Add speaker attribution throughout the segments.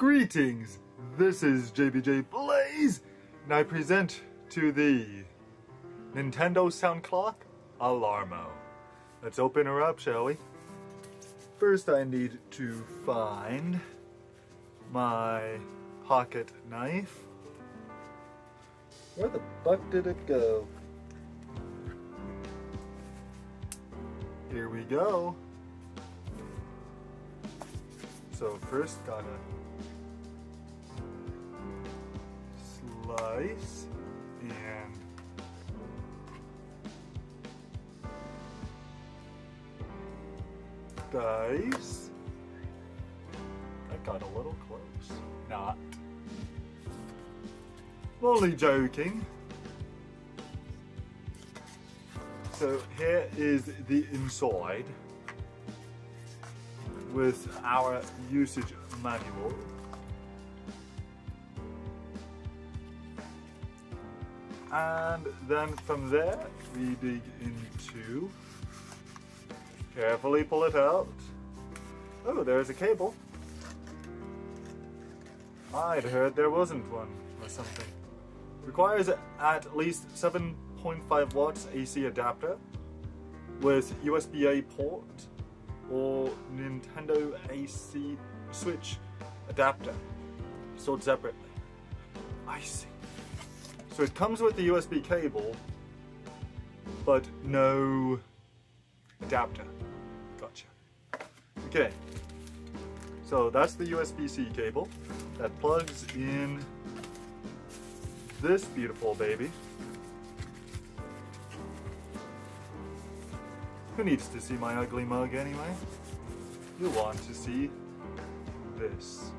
Speaker 1: Greetings, this is JBJ Blaze, and I present to thee Nintendo Sound Clock Alarmo. Let's open her up, shall we? First I need to find my pocket knife. Where the fuck did it go? Here we go. So first gotta slice and dice. I got a little close. Not. Only joking. So here is the inside with our usage manual. And then from there, we dig into, carefully pull it out. Oh, there's a cable. I'd heard there wasn't one or something. Requires at least 7.5 watts AC adapter with USB-A port or Nintendo AC Switch adapter sold separately. I see. So it comes with the USB cable, but no adapter. Gotcha. Okay. So that's the USB-C cable that plugs in this beautiful baby. Who needs to see my ugly mug anyway? You'll want to see this.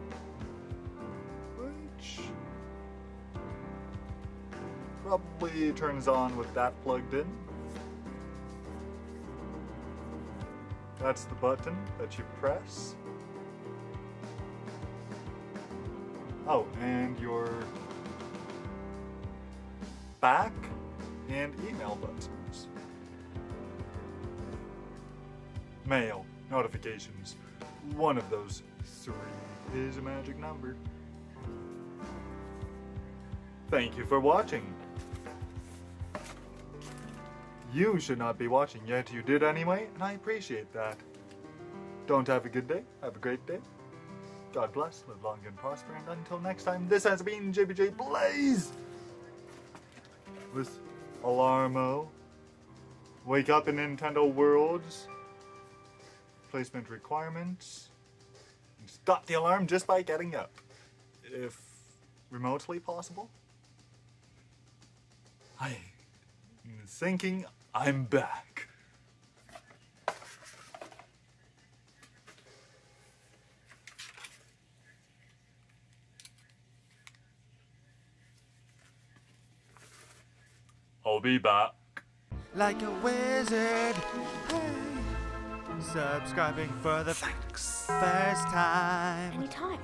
Speaker 1: Probably turns on with that plugged in. That's the button that you press. Oh, and your back and email buttons. Mail, notifications. One of those three is a magic number. Thank you for watching. You should not be watching, yet you did anyway, and I appreciate that. Don't have a good day, have a great day. God bless, live long and prosper, and until next time, this has been JBJ Blaze! With Alarmo. Wake up in Nintendo Worlds. Placement requirements. Stop the alarm just by getting up. If remotely possible. I thinking I'm back. I'll be back.
Speaker 2: like a wizard. Hey. Subscribing for the
Speaker 3: Thanks.
Speaker 2: first time.
Speaker 3: Anytime.